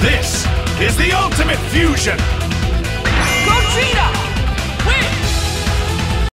This is the Ultimate Fusion!